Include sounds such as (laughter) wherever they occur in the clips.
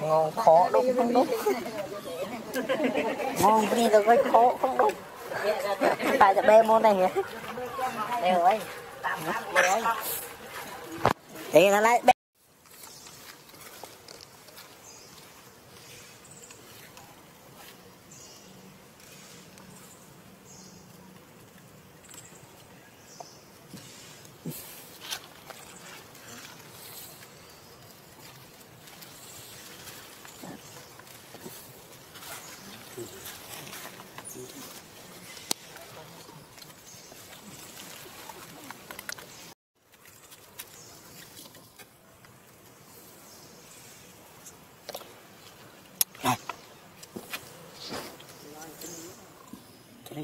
ngon khó đúc không đúc ngon cái gì tôi khó không đúc phải là bê môn này hả đây rồi đây rồi thì nó lấy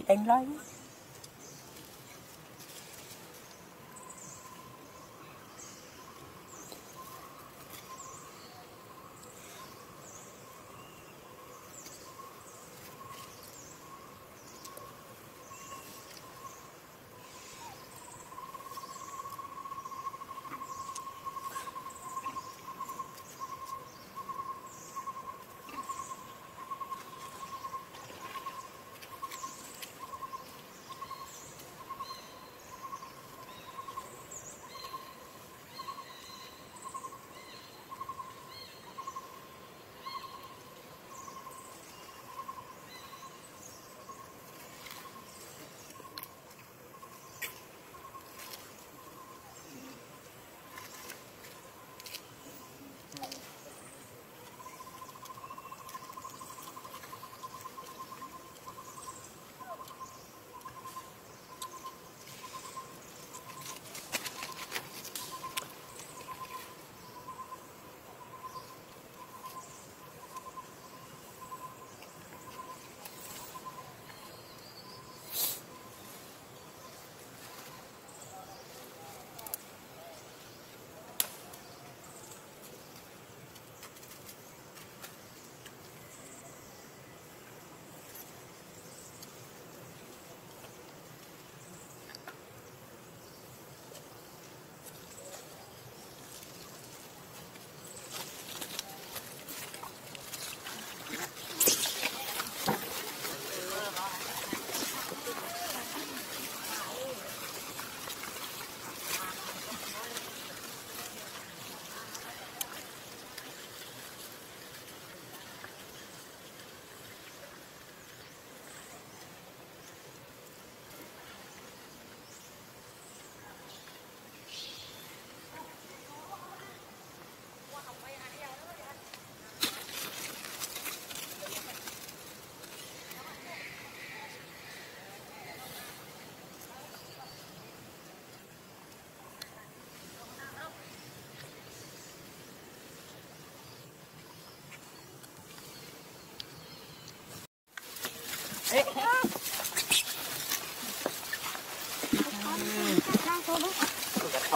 anh đánh lấy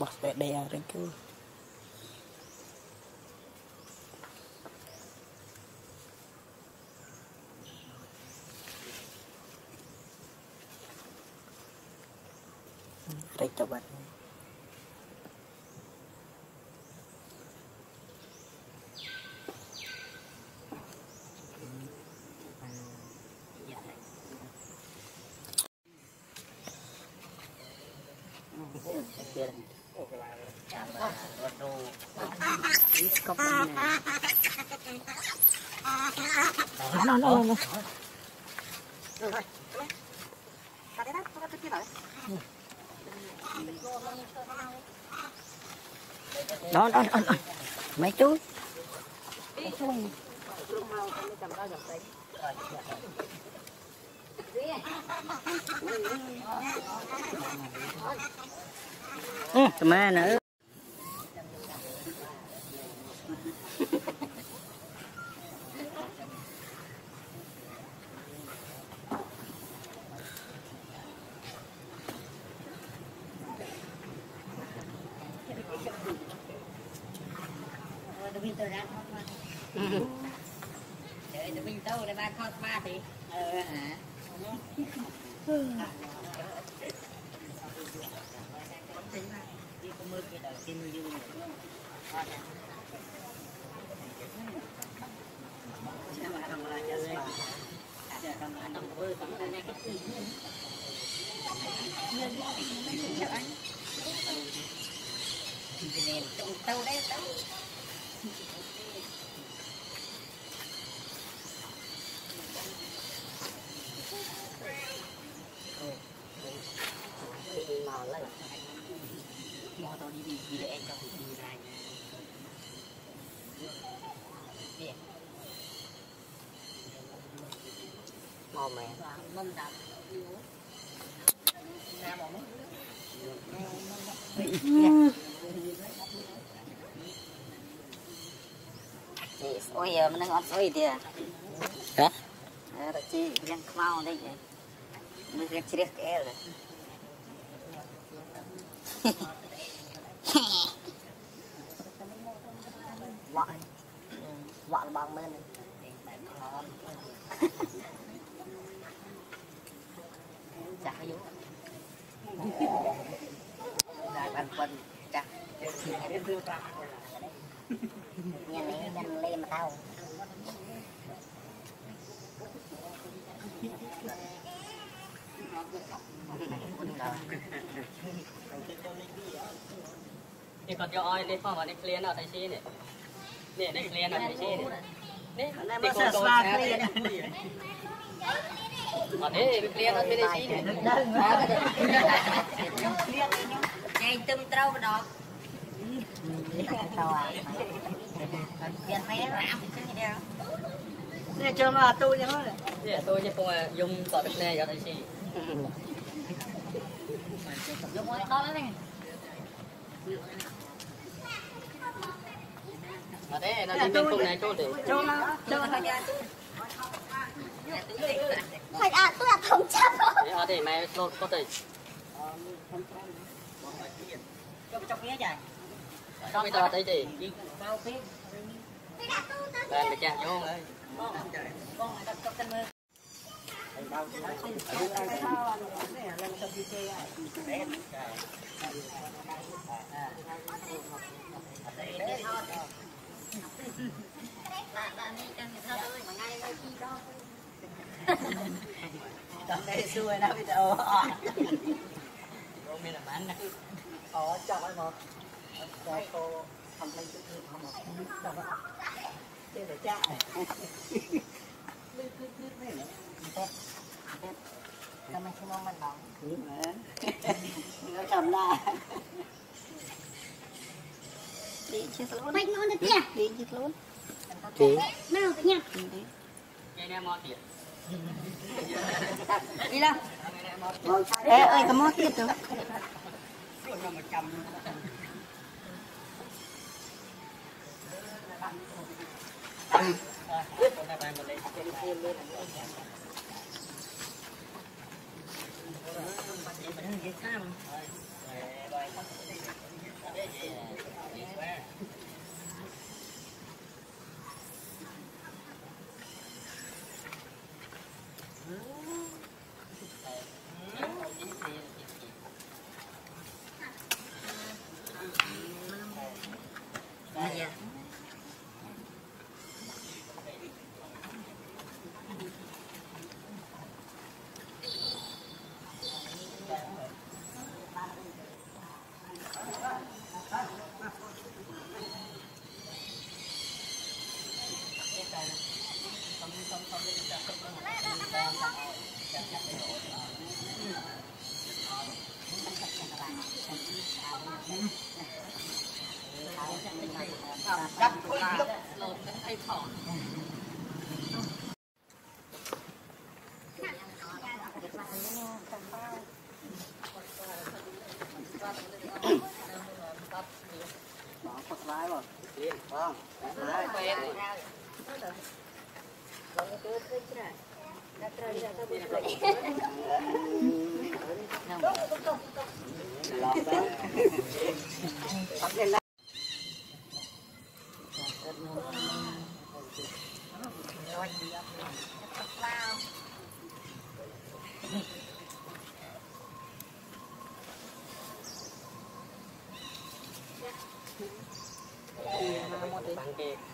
bỏ về đè đến cái đây cho bạn nó đó đó đó đó. Mấy chú? Ừ mà nữa. không mẹ chị ôi giờ mình đang ăn ôi kìa hả chị đang mau đây vậy mình đang chết cái rồi vọng vọng bằng bên này cho ai lên phòng vào đây clear nào thấy chi này. Nè đây clear nào thấy chi này. Nè đây con đồ xa clear ở đây clear nào thấy chi này Chạy tùm trâu đó à nè cho mà tôi nó nè. Tôi chỉ phong dùng tọt được này cho thấy chi. Dùng ơi, đó lên ở đây nó đi bên cùng này chỗ để Cho nó, cho nó ra Phải à, tôi là thống chấp rồi. để ở đây mày có có thể Cho trong phía chạy trong bây giờ thấy gì Bao phía Tôi là tôi, tôi làm để chàng vô ơi Con Con này đập trong chân mưa trong đây xuôi nó bị giờ Không biết là bán này ờ chọn mà Cái cô không lấy chút nước không một Thế là cha Lướt lướt lướt này nữa Tao mình không cầm nó được chưa? Đi chết luôn Nào mò tiền. Đi đâu? Ê ơi có mót tiếp rồi Con ta bàn một đây. Bỏ quật lái vào Vâng Lái Lọt đó Bắt lên lái Bằng cái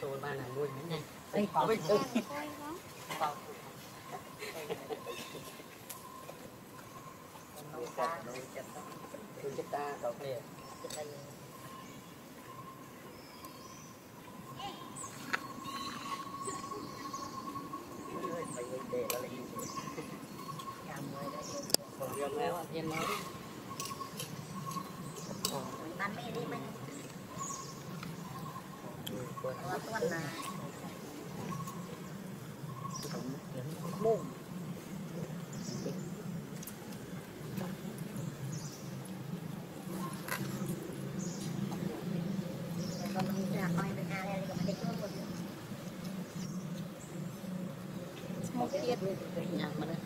tôi ban là nuôi này. Đây có bên đây. Tôi chết ta đọc liền. Còn riêng léo anh em nói. Bán mẹ đi mình. Nó tuần là con mình ra coi bên A đây còn mình đi Một tiết Nhạc mà đây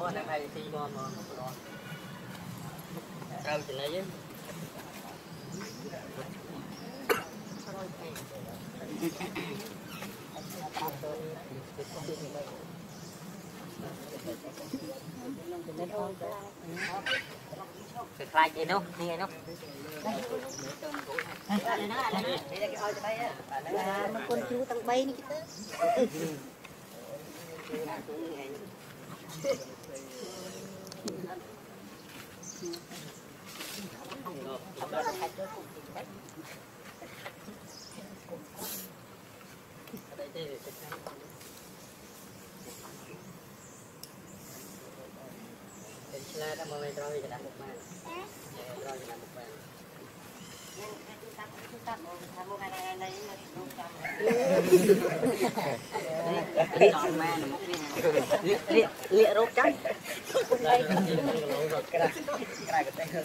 Ủa, năm nay thì ngon mà. Rau chỉ lấy chứ. Cái khai đâu, đi ngay con chú tăng bay này chứ đây đây để cái khai. Cái sila đã mà mày rồi cái đặt một bàn. Rồi cái đặt một bàn. chọn ma là một viên lịa lịa rốt trắng Đây là cái lỗ rồi cái này. Cái này cái tay. sợ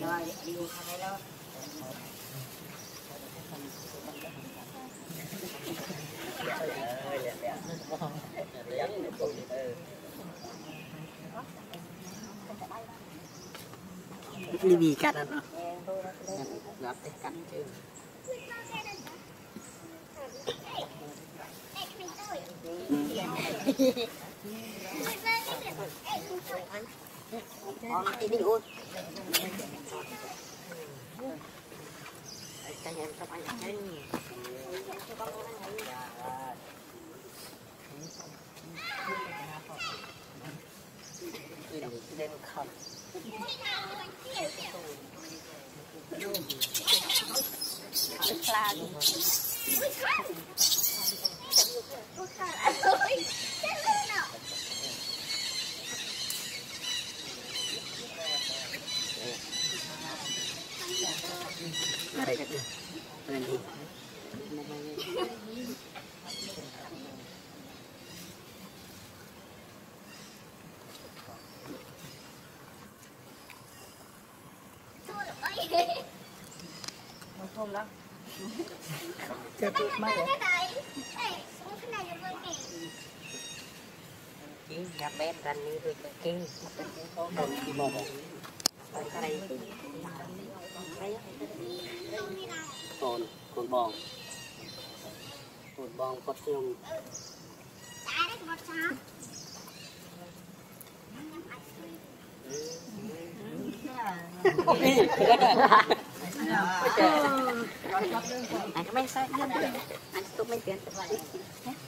môi nè. Nó thì cái bay ra mà như cái tình yêu Rồi, đi thằng này đâu đi vì cắt nó gặp cái cắt chứ con đi đi ui cái em không ăn cái đêm không ở đây được lên đi Chắc mấy rồi chứ gặp như rồi cái không đi mò cái này còn còn bòn còn bòn có chung anh mấy sai nhân anh tụi mấy tiền cái cắt đâu coi ở đi rồi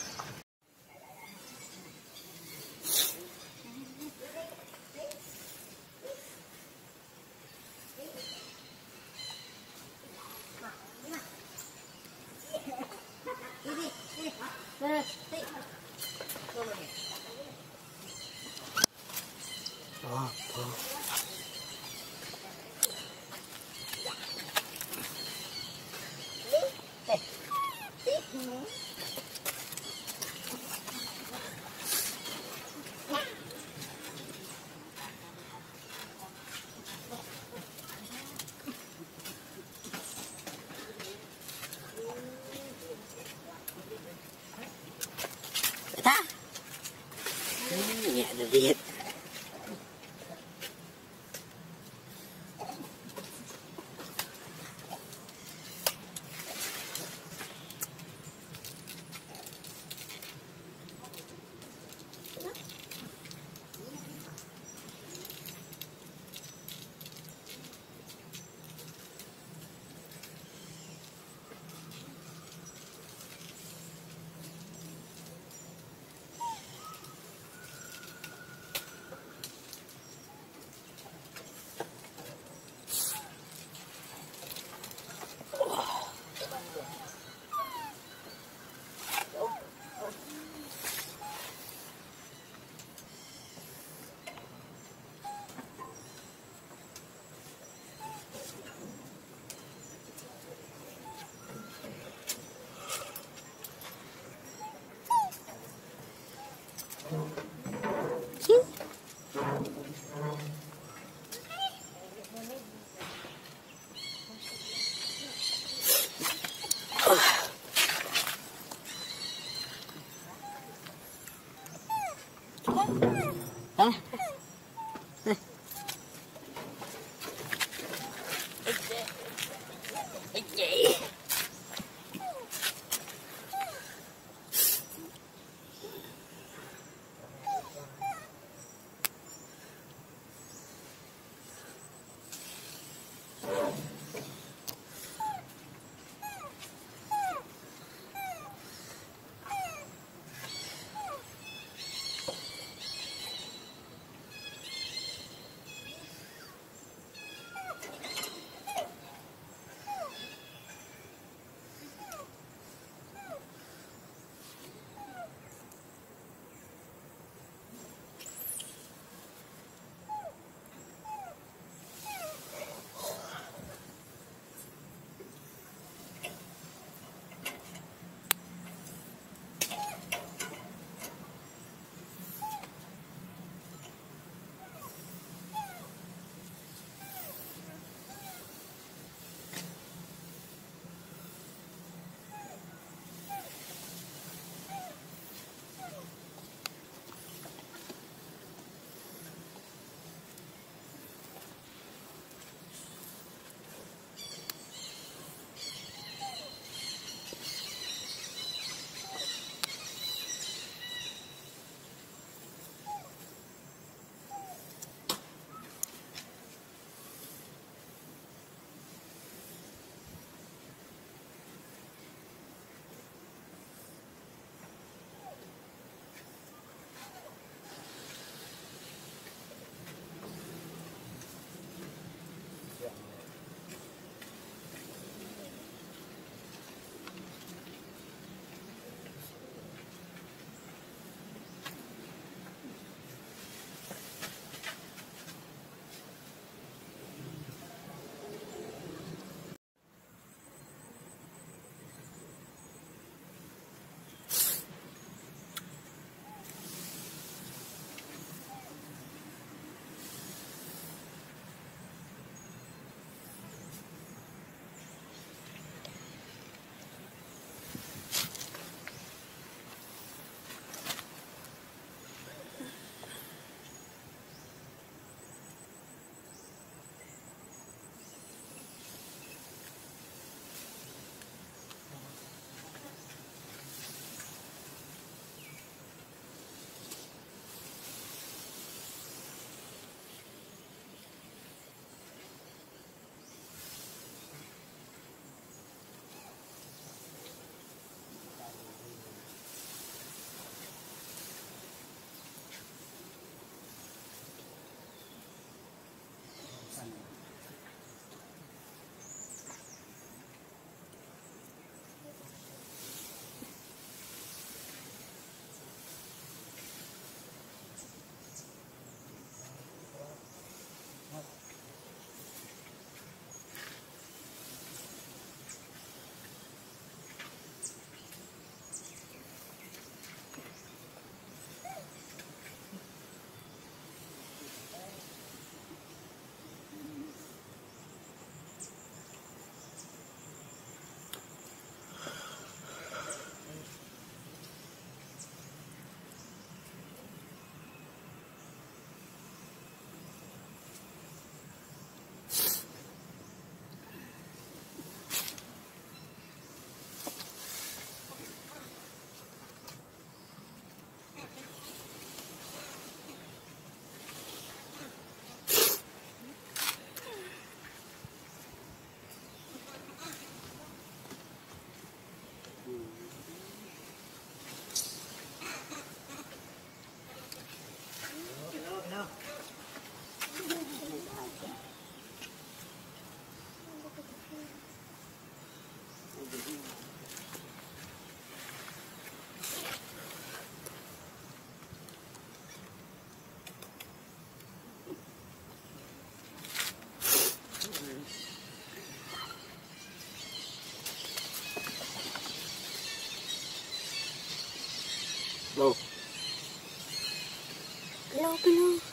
blue.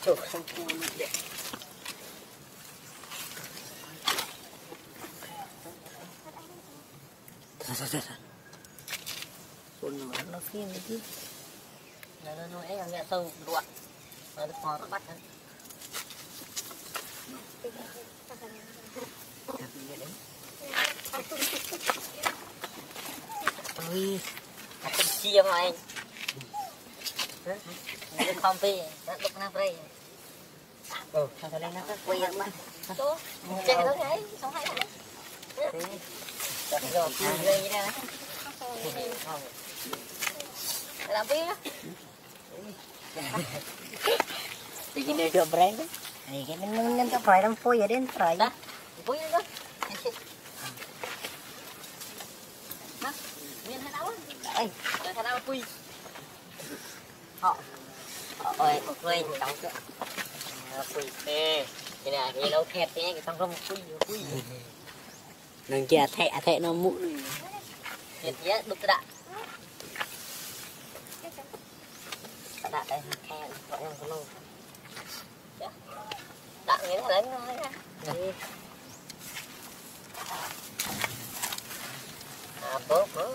Tuh, sempurna dia. Pun Nó phim đi chứ. Nó nó nó ấy là nghe sâu luôn, Nó được mò nó bắt hắn. Ui, nó chia mà anh. Nó không phê, đã đục nó phê. Ừ, sao thằng nó quay ăn bắt. Chú, chơi nó thấy, không hay hả? Rồi, rồi, đây nè. Làm gì đó? Thì cái này cho brand đó. Thì cái mình mình nên cho phải làm phôi ở đến phải đó. Phôi đó. Đó. Miên hay đau Đây, để thay đâu. Họ. Ôi, phôi đóng chưa? Phôi. Ê, cái này cái đâu thẹt thế cái xong không phôi, phôi. Nang kia thẹ thẹ nó mũ Thẹt thế đục đã. Đã đây khe gọi em có lâu. Đã nghĩa là nó ra. Đi. À, bố, bố.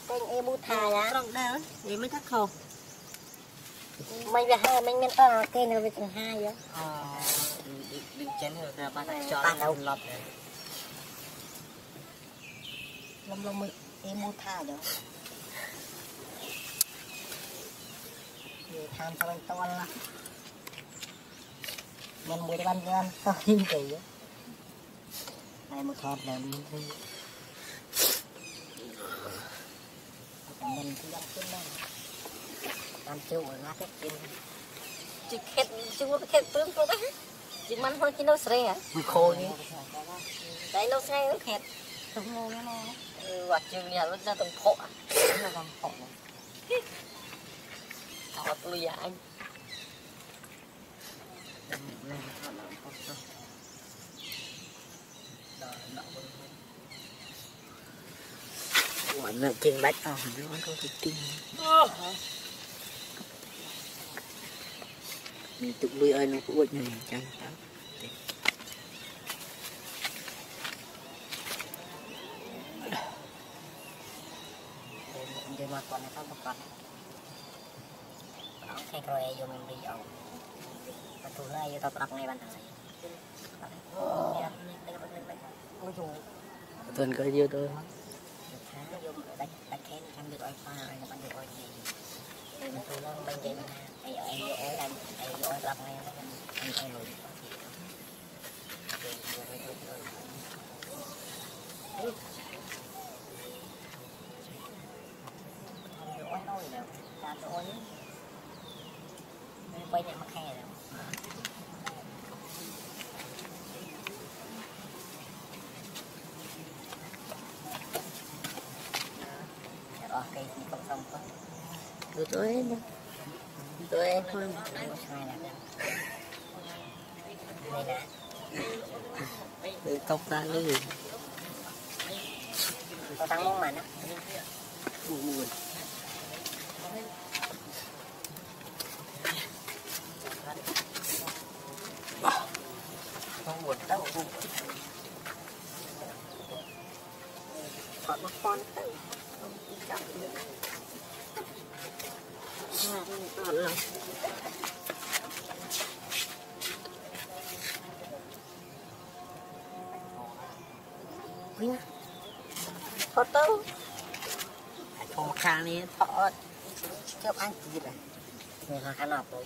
Vậy Mày về hai mình nên to cây nào về chừng hai vậy. Cho lông mày em bu thà đó. Vì tham sao anh to lắm. (laughs) Mình mua đi ban gan to như vậy á. Này một thọt là mình. Mình cứ ăn chút này. Ăn chưa rồi ngắt hết chín. chỉ khét, chứ muốn khét tướng cô đấy chỉ mắn thôi chứ nó sre hả? Khô đi. Đấy nó sre nó khét. Không ngon nó ngon. Hoặc chừng nhà nó ra tầm phọ. Nó làm phọ. Thọt lùi à anh. Quả là trên bách Ờ, nó có cái tim Mình tụi lui ơi nó cũng bật này chẳng tao Hindi mga kuwan na ito, bukan. Ang kay Kroy ay yung hindi ako. Patulay yung tatrap ngayon bantang sa'yo. Yan, Ôi dồi, Tuần có nhiêu thôi tháng dùng đánh đánh khen trăm được oi pha rồi bạn được oi gì. Mà tôi nó bên đây mà ai ở ai ở làm ai ở làm ngay nó anh ai lùi. Ôi ôi đâu, ta. Quay lại mà khe. Rồi, cây thì không xong quá. Rồi Tụi em nè. Tự tóc ra cái gì Có tăng món mà nó. Không khang đi Thọt. Chụp anh gì vậy? Người là khá nọp rồi.